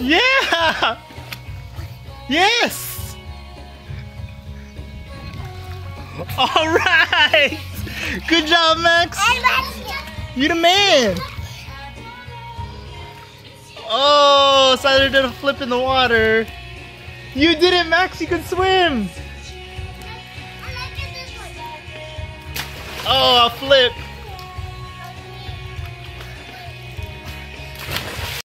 Yeah! Yes! All right! Good job, Max! You're the man! Oh, Siler did a flip in the water. You did it, Max! You can swim! Oh, a flip!